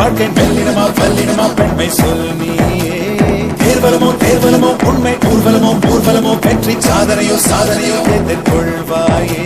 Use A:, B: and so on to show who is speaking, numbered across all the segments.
A: வாழ்க்கை மெல்லினமா வல்லினமா பெண்மை சொல் நீயே தேர்வலமோ தேர்வலமோ உண்மை ஊர்வலமோ ஊர்வலமோ வெற்றி சாதனையோ சாதனையோ எதிர்கொள்வாயே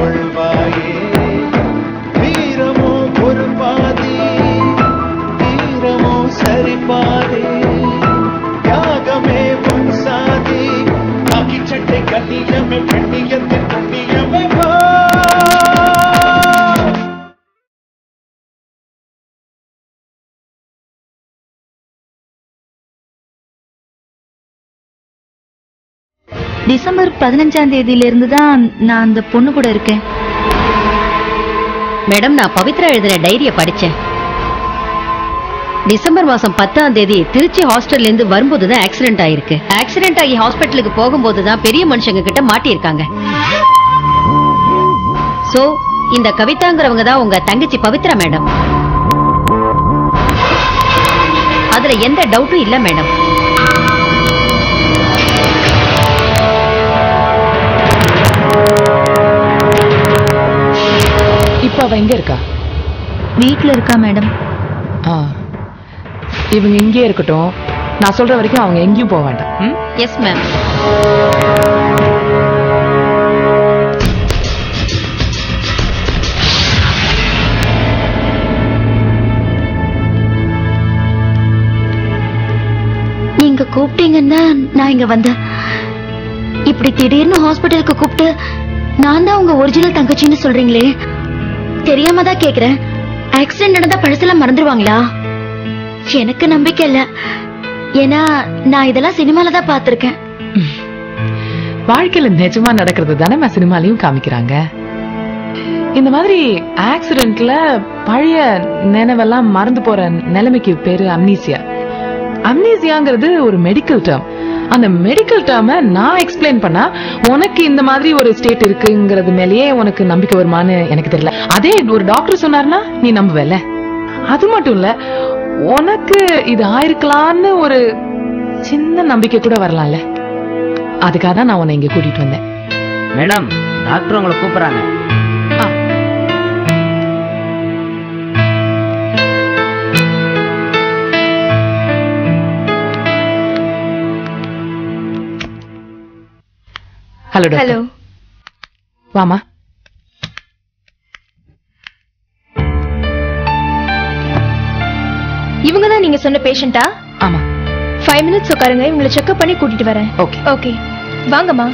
A: எதிர்கொள்வாயே
B: டிசம்பர் பதினஞ்சாம் தேதியிலிருந்து தான் நான் அந்த பொண்ணு கூட இருக்கேன்.
C: மேடம் நான் பவித்ரா எழுதின டைரிய படிச்சேன். டிசம்பர் மாசம் பத்தாம் தேதி திருச்சி ஹாஸ்டல்ல இருந்து வரும்போது தான் ஆக்சிடென்ட் ஆயிருக்கு. ஆக்சிடென்ட் ஆகி ஹாஸ்பிட்டலுக்கு போகும்போது தான் பெரிய மனுஷங்க கிட்ட மாட்டியிருக்காங்க. சோ இந்த கவிதாங்கிறவங்க தான் உங்க தங்கச்சி பவித்ரா மேடம். அதுல எந்த டவுட்டும் இல்ல மேடம்.
D: இப்ப அவ எங்க இருக்கா?
B: வீட்ல இருக்கா மேடம்.
D: ஆ. இவங்க இங்கே இருக்கட்டும். நான் சொல்ற வரைக்கும் அவங்க எங்கேயும் போக வேண்டாம். ம்?
C: எஸ் மேம்
B: நீங்க கூப்பிட்டீங்கன்னா நான் இங்க வந்தேன். இப்படி திடீர்னு ஹாஸ்பிட்டலுக்கு கூப்பிட்டு நான் தான் உங்க ஒரிஜினல் தங்கச்சின்னு சொல்றீங்களே. தெரியாம தான் கேக்குறேன். ஆக்சிடென்ட் நடந்தா பழசெல்லாம் மறந்துடுவாங்களா எனக்கு நம்பிக்கை இல்ல. ஏன்னா நான் இதெல்லாம் சினிமால தான் பார்த்திருக்கேன்.
D: வாழ்க்கையில நிஜமா நடக்கிறது தானே சினிமாலையும் காமிக்கிறாங்க. இந்த மாதிரி ஆக்சிடென்ட்ல பழைய நினைவெல்லாம் மறந்து போற நிலைமைக்கு பேரு அம்னீசியா அம்னீசியாங்கிறது ஒரு மெடிக்கல் டேர்ம் அந்த மெடிக்கல் டேர்ம நான் எக்ஸ்பிளைன் பண்ணா உனக்கு இந்த மாதிரி ஒரு ஸ்டேட் இருக்குங்கிறது மேலேயே உனக்கு நம்பிக்கை வருமான்னு எனக்கு தெரியல. அதே ஒரு டாக்டர் சொன்னார்னா நீ நம்புவல. அது மட்டும் இல்ல உனக்கு இது ஆயிருக்கலாம்னு ஒரு சின்ன நம்பிக்கை கூட வரலாம்ல. அதுக்காக தான் நான் உன்னை இங்க கூட்டிட்டு வந்தேன்.
E: மேடம் டாக்டர் உங்களை கூப்பிடுறாங்க.
D: ஹலோ
B: ஹலோ
D: வாமா
B: இவங்க தான் நீங்க
F: சொன்ன பேஷண்டா
D: ஆமா.
F: ஃபைவ் மினிட்ஸ் உட்காருங்க இவங்களை செக்அப் பண்ணி கூட்டிட்டு வரேன்.
D: ஓகே
F: ஓகே வாங்கம்மா.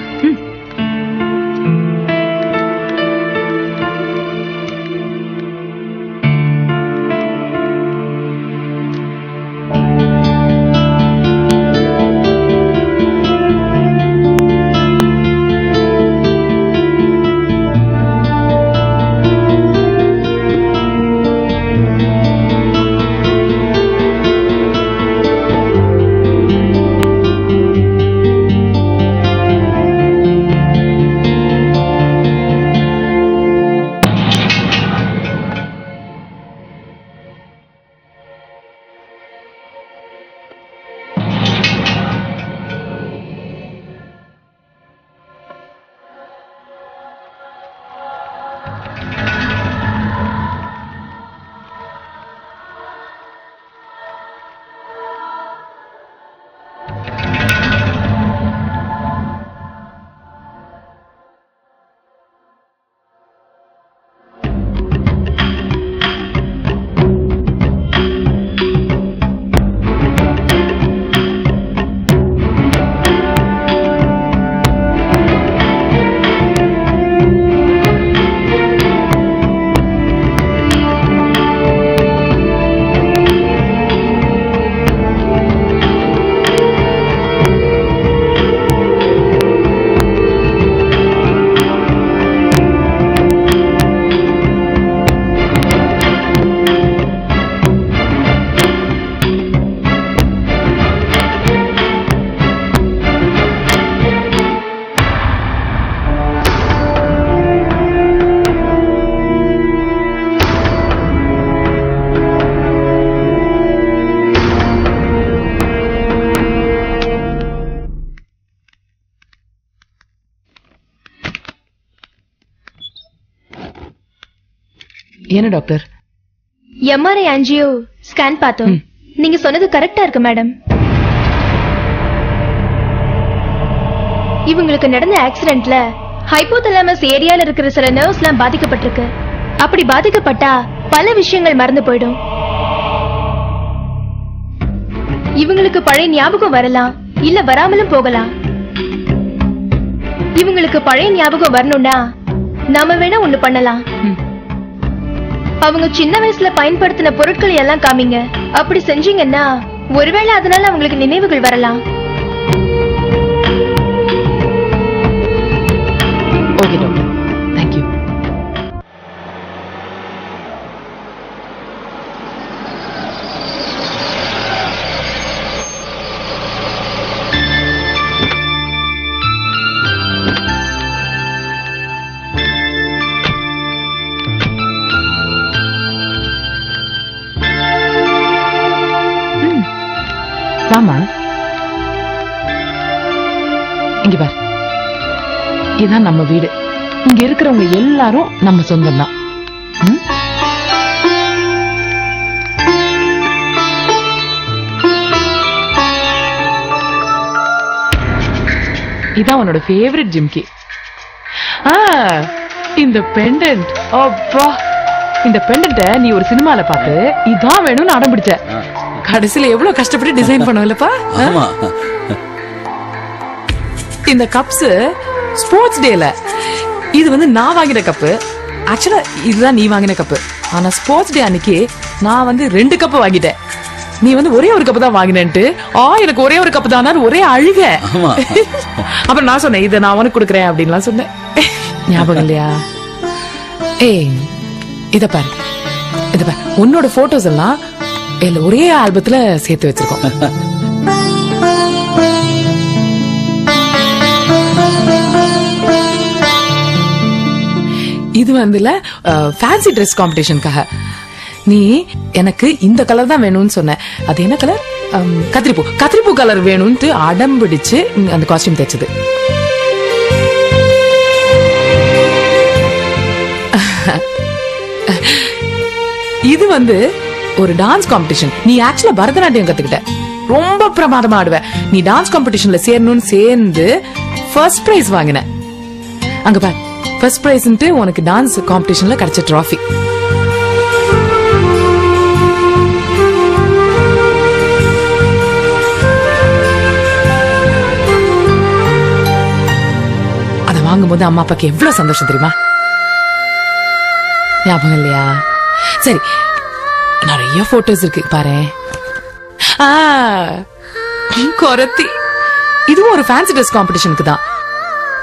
D: என்ன டாக்டர்?
F: எம்ஆர்ஐ ஆன்ஜியோ ஸ்கேன் பார்த்தோம். நீங்க சொன்னது கரெக்டா இருக்கு மேடம் இவங்களுக்கு நடந்த ஆக்சிடென்ட்ல ஹைப்போதலாமஸ் ஏரியால இருக்கிற சில நர்வ்ஸ் எல்லாம் பாதிக்கப்பட்டிருக்கு. அப்படி பாதிக்கப்பட்டா பல விஷயங்கள் மறந்து போயிடும். இவங்களுக்கு பழைய ஞாபகம் வரலாம் இல்ல வராமலும் போகலாம். இவங்களுக்கு பழைய ஞாபகம் வரணும்னா நாம வேணா ஒண்ணு பண்ணலாம். அவங்க சின்ன வயசுல பயன்படுத்தின பொருட்களை எல்லாம் காமிங்க. அப்படி செஞ்சீங்கன்னா ஒருவேளை அதனால அவங்களுக்கு நினைவுகள் வரலாம்.
D: வாமா இங்க பார். இதுதான் நம்ம வீடு. இங்க இருக்கிறவங்க எல்லாரும் நம்ம சொந்தம் தான் இதான் உன்னோட ஃபேவரட் ஜிம்கி இந்த பெண்டன்ட் அப்பா இந்த பெண்டன்ட்ட நீ ஒரு சினிமால பார்த்து இதான் வேணும்னு அடம் பிடிச்ச. கடைசியில எவ்வளவு கஷ்டப்பட்டு டிசைன் பண்ணலப்பா இந்த கப்ஸ் ஸ்போர்ட்ஸ் டேல இது வந்து நான் வாங்கின கப்பு ஆக்சுவலா இதுதான் நீ வாங்கின கப்பு ஆனா ஸ்போர்ட்ஸ் டே அன்னைக்கு நான் வந்து ரெண்டு கப்பு வாங்கிட்டேன். நீ வந்து ஒரே ஒரு கப்பு தான் வாங்கினேன்ட்டு. ஆ எனக்கு ஒரே ஒரு கப்பு தான் ஒரே அழுக. அப்புறம் நான் சொன்னேன் இதை நான் உனக்கு கொடுக்குறேன் அப்படின்லாம் சொன்னேன். ஞாபகம் இல்லையா? ஏய் இத பாரு. இத பாரு. உன்னோட போட்டோஸ் எல்லாம் இல்ல ஒரே ஆல்பத்துல சேர்த்து வச்சிருக்கோம். இது வந்துல ஃபேன்சி ட்ரெஸ் காம்படிஷனுக்காக நீ எனக்கு இந்த கலர் தான் வேணும்னு சொன்ன. அது என்ன கலர் கத்திரிப்பூ. கத்திரிப்பூ கலர் வேணும்னு அடம் பிடிச்சு அந்த காஸ்டியூம் தைச்சது. இது வந்து ஒரு டான்ஸ் காம்படிஷன் நீ ஆக்சுவலா பரதநாட்டியம் கத்துக்கிட்ட. ரொம்ப பிரமாதமா ஆடுவ. நீ டான்ஸ் காம்படிஷன்ல சேரணும்னு சேர்ந்து ஃபர்ஸ்ட் பிரைஸ் வாங்கின. அங்க பார். ஃபர்ஸ்ட் பிரைஸ்ன்ட்டு உனக்கு டான்ஸ் காம்படிஷன்ல கிடைச்ச டிராஃபி அதை வாங்கும்போது அம்மா அப்பாக்கு எவ்வளவு சந்தோஷம் தெரியுமா? ஞாபகம் இல்லையா? சரி நிறைய போட்டோஸ் இருக்கு பாரு. கொரத்தி. இதுவும் ஒரு ஃபேன்சி ட்ரெஸ் காம்படிஷனுக்கு தான்.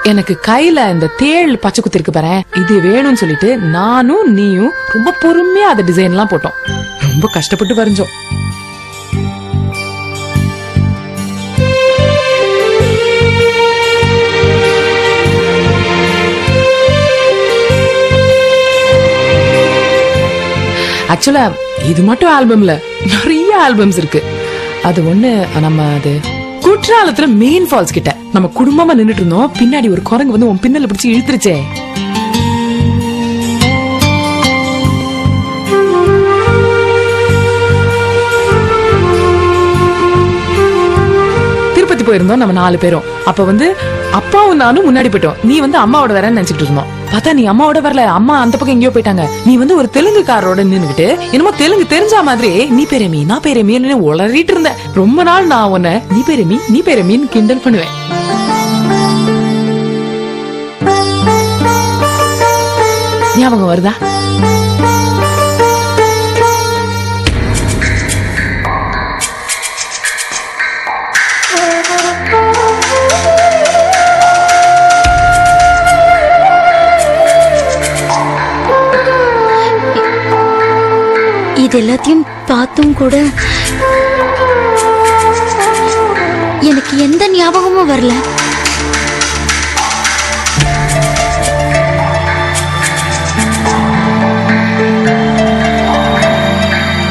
D: எனக்கு கையில இந்த தேள் பச்சை குத்தி இருக்கு பாரு. இது வேணும்னு சொல்லிட்டு நானும் நீயும் ரொம்ப பொறுமையா அந்த டிசைன் எல்லாம் போட்டோம். ரொம்ப கஷ்டப்பட்டு வரைஞ்சோம். ஆக்சுவலா இது மட்டும் ஆல்பம்ல நிறைய ஆல்பம்ஸ் இருக்கு. அது ஒண்ணு நம்ம அது குற்றாலத்துல மெயின் ஃபால்ஸ் கிட்ட. நம்ம குடும்பமா நின்னுட்டு இருந்தோம். பின்னாடி ஒரு குரங்கு வந்து உன் பின்னல பிடிச்சி இழுத்துருச்சே. திருப்பதி போயிருந்தோம் நம்ம நாலு பேரும். அப்ப வந்து அப்பாவும் நானும் முன்னாடி போயிட்டோம். நீ வந்து அம்மாவோட வரேன்னு நினைச்சிட்டு இருந்தோம். பார்த்தா நீ அம்மாவோட வரல. அம்மா அந்த பக்கம் எங்கேயோ போயிட்டாங்க. நீ வந்து ஒரு தெலுங்குக்காரரோட நின்னுகிட்டு என்னமோ தெலுங்கு தெரிஞ்ச மாதிரி நீ பேரமி நான் பேரமின்னு உளறிட்டு இருந்த. ரொம்ப நாள் நான் உன்னை நீ பேரமி நீ பேரமின்னு கிண்டல் பண்ணுவேன். ஞாபகம் வருதா?
B: இது எல்லாத்தையும் பார்த்தும் கூட எனக்கு எந்த ஞாபகமும் வரல.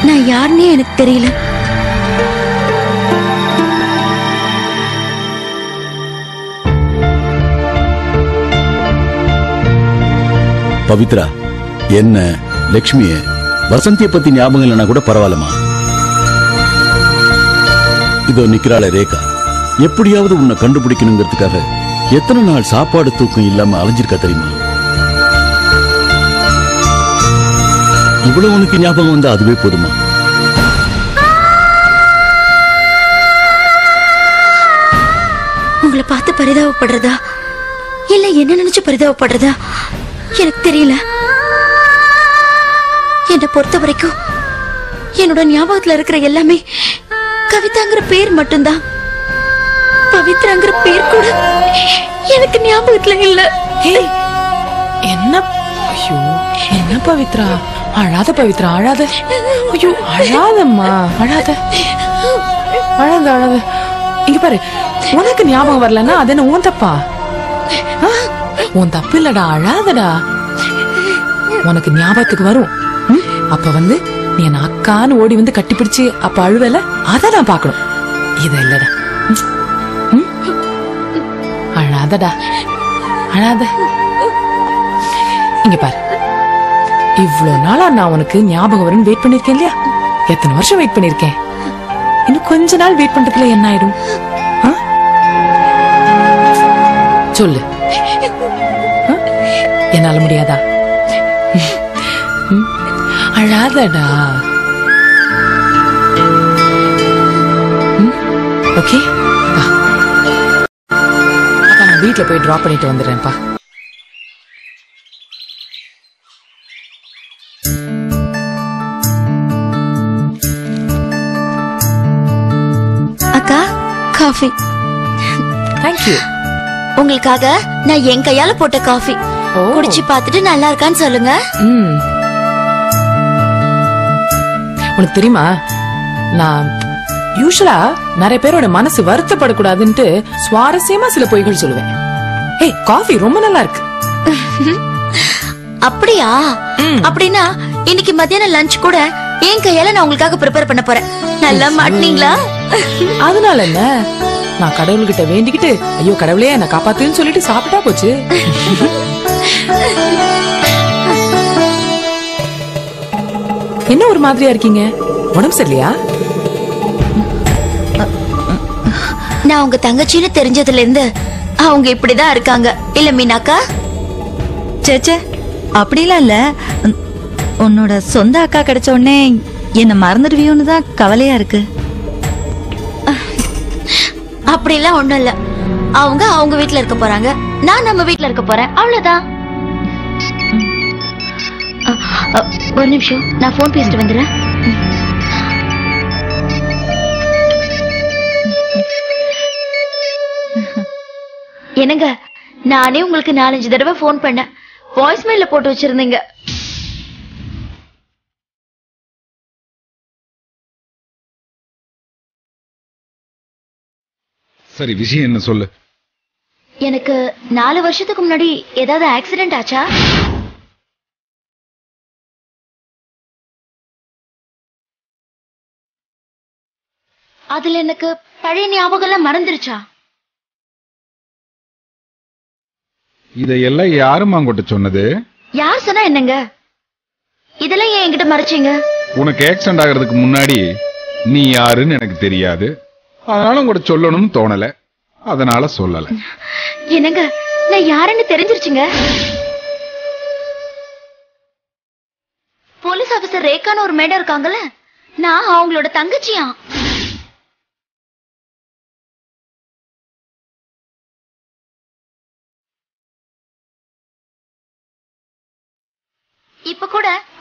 B: நான் யாருன்னே எனக்கு தெரியல.
G: பவித்ரா என்ன லக்ஷ்மியை? வசந்திய பத்தி ஞாபகம் இல்லைன்னா கூட பரவாயில்லமா இதோ நிக்கிறாள ரேகா. எப்படியாவது உன்னை கண்டுபிடிக்கணுங்கிறதுக்காக எத்தனை நாள் சாப்பாடு தூக்கம் இல்லாம அலைஞ்சிருக்கா தெரியுமா? இவ்வளவு உனக்கு ஞாபகம் வந்தா அதுவே போதுமா?
B: உங்களை பார்த்து பரிதாபப்படுறதா? இல்ல என்ன நினைச்சு பரிதாபப்படுறதா? எனக்கு தெரியல. என்னை பொறுத்த வரைக்கும் என்னோட ஞாபகத்துல இருக்கிற எல்லாமே கவிதாங்கிற பேர் மட்டும்தான். பவித்ராங்கிற பேர் கூட எனக்கு ஞாபகத்துல இல்ல.
D: என்ன? ஐயோ என்ன பவித்ரா? அழாத பவித்ரா அழாத. ஐயோ அழாதம்மா அழாத. அழாத அழாத. இங்க பாரு உனக்கு ஞாபகம் வரலன்னா அது என்ன உன் தப்பா? உன் தப்பு இல்லடா அழாதடா. உனக்கு ஞாபகத்துக்கு வரும். அப்ப வந்து நீ என்ன அக்கான்னு ஓடி வந்து கட்டிப்பிடிச்சு அப்ப அழுவல? அத நான் பார்க்கணும். இத இல்லடா. ம்? அழாதடா. அழாத. இங்க பாரு. இவ்வளவு நாளா நான் உனக்கு ஞாபகம் வரும்னு வெயிட் பண்ணிருக்கேன் இல்லையா? எத்தனை வருஷம் வெயிட் பண்ணிருக்கேன்? இன்னும் கொஞ்ச நாள் வெயிட் பண்றதுல என்ன ஆயிடும்? சொல்லு. என்னால முடியாதா? அழாதடா? ஓகே? வா. அப்பா நான் வீட்ல போய் டிராப் பண்ணிட்டு வந்துடுறேன்ப்பா
B: அக்கா காஃபி
D: தேங்க்யூ
B: உங்களுக்காக நான் என் கையால போட்ட காஃபி. குடிச்சு பார்த்துட்டு நல்லா இருக்கான்னு சொல்லுங்க.
D: ம். உனக்கு தெரியுமா? நான் யூஸ்வலா நிறைய பேரோட மனசு வருத்தப்படக்கூடாதுன்ட்டு சுவாரஸ்யமா சில பொய்கள் சொல்லுவேன். ஏய் காஃபி ரொம்ப நல்லா இருக்கு
B: அப்படியா அப்படின்னா இன்னைக்கு மத்தியானம் லஞ்ச் கூட என் கையால நான் உங்களுக்காக ப்ரிப்பேர் பண்ண போறேன். நல்லா மாட்டினீங்களா?
D: அதனால என்ன? நான் கடவுள்கிட்ட வேண்டிக்கிட்டு ஐயோ கடவுளே என்ன காப்பாத்துன்னு சொல்லிட்டு சாப்பிட்டா போச்சு. என்ன ஒரு மாதிரியா இருக்கீங்க? உடம்பு சரியில்லையா?
B: நான் உங்க தங்கச்சின்னு தெரிஞ்சதுல இருந்து அவங்க இப்படிதான் இருக்காங்க. இல்ல மீனாக்கா?
H: சேச்சே அப்படிலாம் இல்ல. உன்னோட சொந்த அக்கா கிடைச்ச உடனே என்ன மறந்துடுவியோன்னு தான் கவலையா இருக்கு.
B: அப்படிலாம் ஒண்ணும் இல்ல. அவங்க அவங்க வீட்டுல இருக்க போறாங்க. நான் நம்ம வீட்டுல இருக்க போறேன். அவ்வளவுதான். ஒரு நிமிஷம். நான் போன் பேசிட்டு வந்துடுறேன். என்னங்க நானே உங்களுக்கு நாலஞ்சு தடவை ஃபோன் பண்ணேன். வாய்ஸ் மெயில போட்டு வச்சிருந்தீங்க.
I: சரி விஷயம் என்ன சொல்லு?
B: எனக்கு நாலு வருஷத்துக்கு முன்னாடி ஏதாவது ஆக்சிடென்ட் ஆச்சா? அதுல எனக்கு பழைய ஞாபகம் எல்லாம் மறந்துருச்சா?
I: இதையெல்லாம் யாருமா உங்ககிட்ட சொன்னது?
B: யார் சொன்னா என்னங்க? இதெல்லாம் ஏன் என்கிட்ட மறைச்சீங்க?
I: உனக்கு ஆக்சிடென்ட் ஆகிறதுக்கு முன்னாடி நீ யாருன்னு எனக்கு தெரியாது. அதனால உங்கள்கிட்ட சொல்லணும்னு தோணல. அதனால சொல்லல.
B: என்னங்க நான் யாருன்னு தெரிஞ்சிருச்சுங்க? போலீஸ் ஆபீசர் ரேகான்னு ஒரு மேடம் இருக்காங்கல்ல? நான் அவங்களோட தங்கச்சியா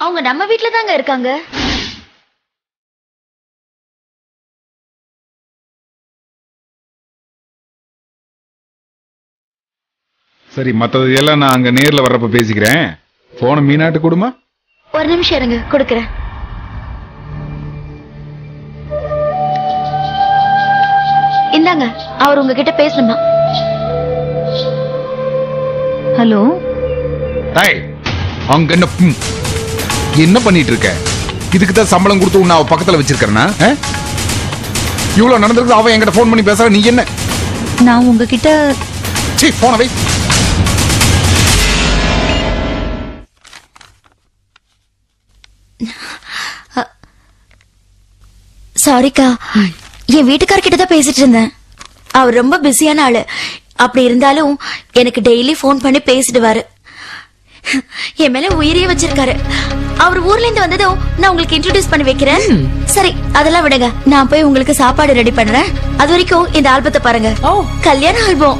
B: அவங்க நம்ம வீட்ல தாங்க இருக்காங்க.
I: சரி மத்தது எல்லாம் நான் அங்க நேர்ல வர்றப்ப பேசிக்கிறேன். போன மீனாட்டு கொடுமா?
B: ஒரு நிமிஷம் இருங்க கொடுக்கறேன். இந்தாங்க அவர் உங்ககிட்ட பேசணுமா?
H: ஹலோ?
I: டேய் அங்க என்ன என்ன பண்ணிட்டு இருக்க? இதுக்கு தான் சம்பளம் கொடுத்து உன்னை அவ பக்கத்துல வச்சிருக்கறனா? இவ்வளவு நடந்திருக்கு அவன் என்கிட்ட ஃபோன் பண்ணி பேசுற நீ என்ன?
H: நான் உங்ககிட்ட
I: சீ போன வை.
B: சாரிக்கா என் வீட்டுக்காரர்கிட்ட தான் பேசிட்டு இருந்தேன். அவர் ரொம்ப பிஸியான ஆளு. அப்படி இருந்தாலும் எனக்கு டெய்லி ஃபோன் பண்ணி பேசிடுவாரு. என் மேல உயிரையே வச்சிருக்காரு. அவர் ஊர்ல இருந்து வந்ததும் நான் உங்களுக்கு இன்ட்ரோடியூஸ் பண்ணி வைக்கிறேன். சரி அதெல்லாம் விடுங்க. நான் போய் உங்களுக்கு சாப்பாடு ரெடி பண்றேன். அது வரைக்கும் இந்த ஆல்பத்தை பாருங்க.
D: ஓ.
B: கல்யாண ஆல்பம்.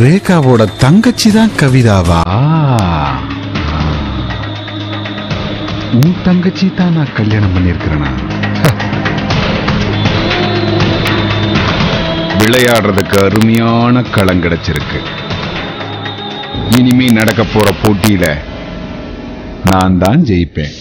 I: ரேகாவோட தங்கச்சி தான் கவிதாவா? உன் தங்கச்சி தான் நான் கல்யாணம் பண்ணியிருக்கிறேனா? விளையாடுறதுக்கு அருமையான களம் கிடைச்சிருக்கு. இனிமே நடக்க போற போட்டியில நான் தான் ஜெயிப்பேன்.